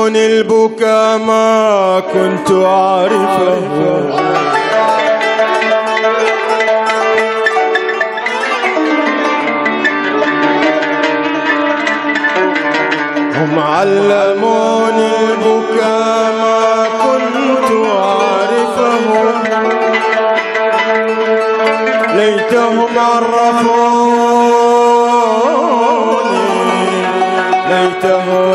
لون البكا ما كنت أعرفه. هم علموني البكا ما كنت أعرفه. ليتهم عرفوني ليتهم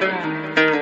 Música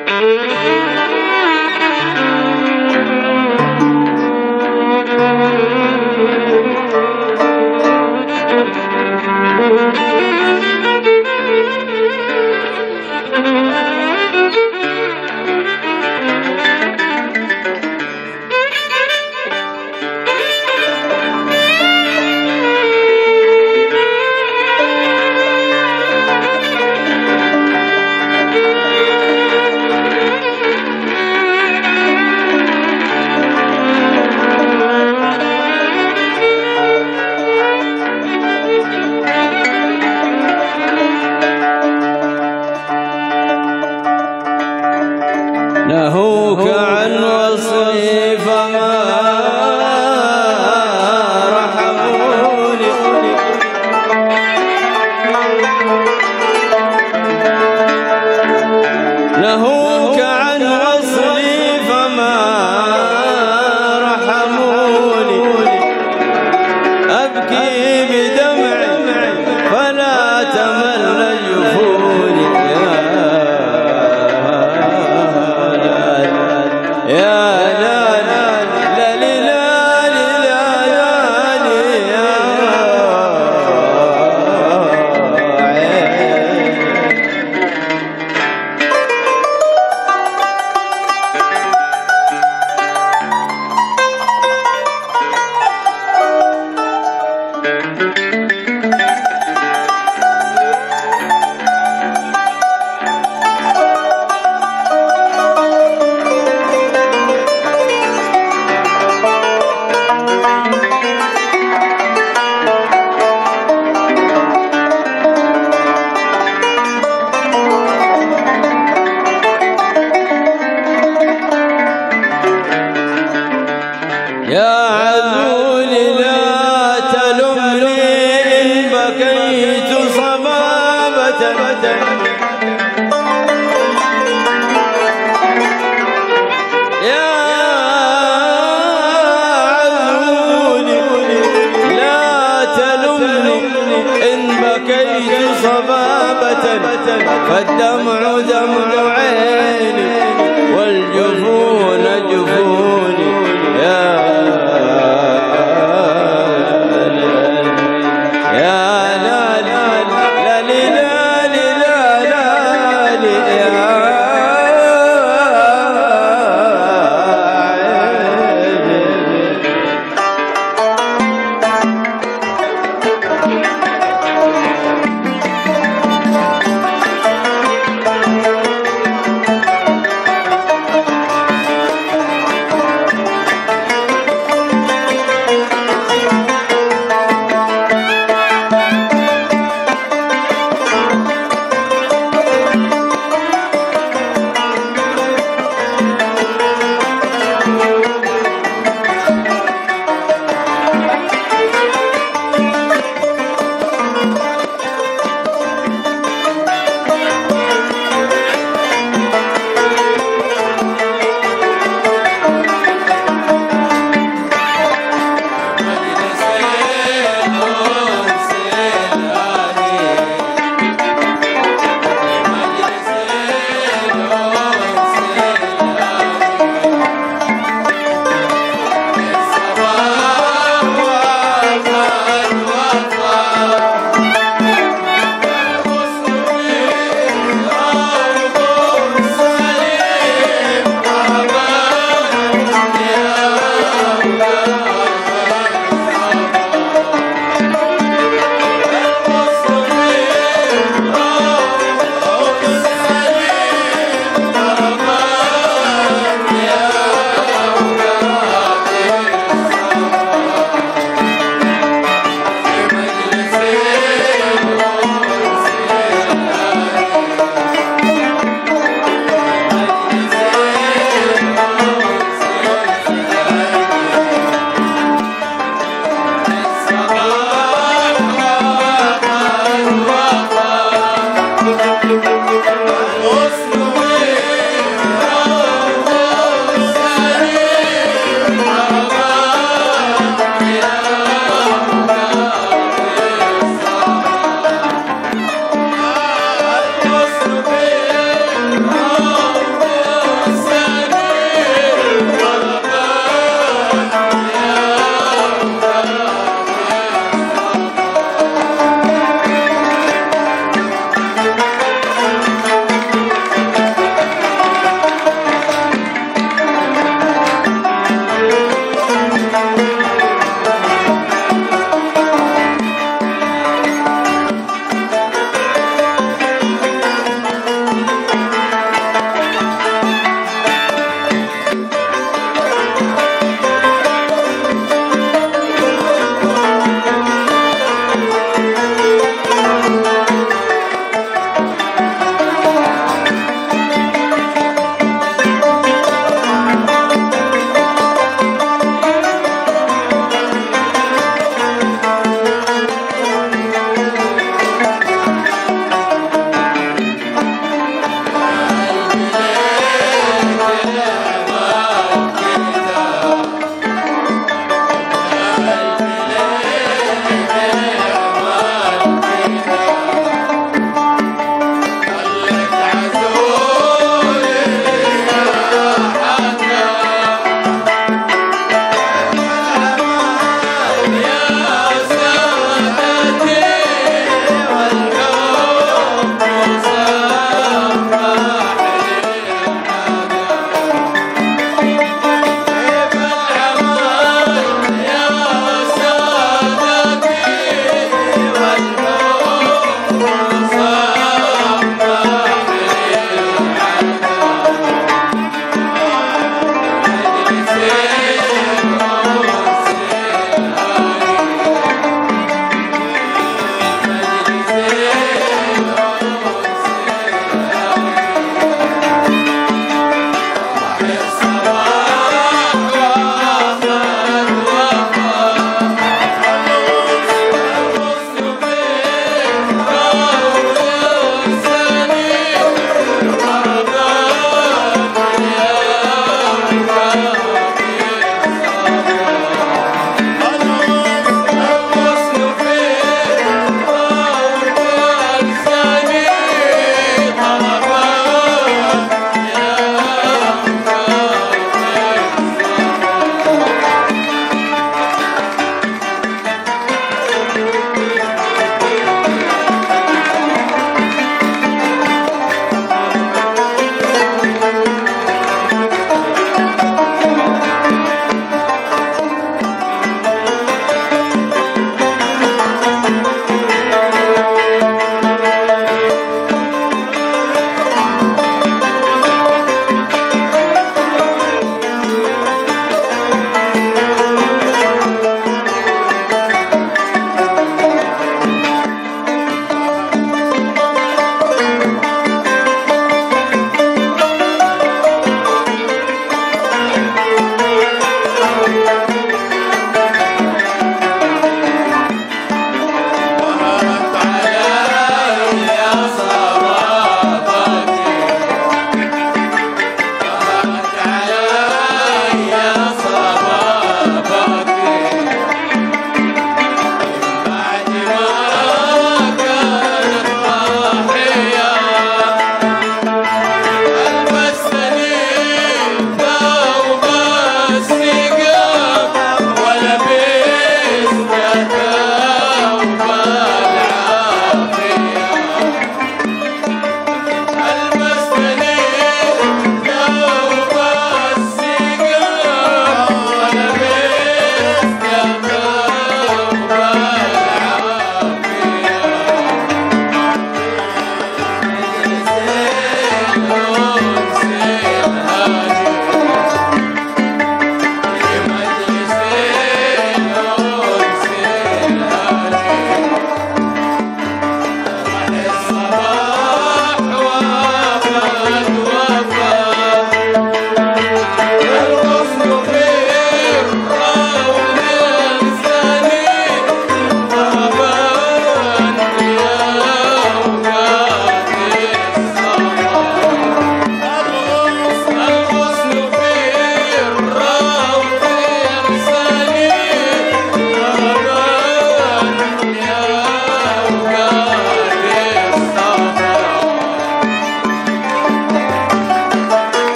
يا عذول لا تلمني إن بكيت صبابة. يا فالدمع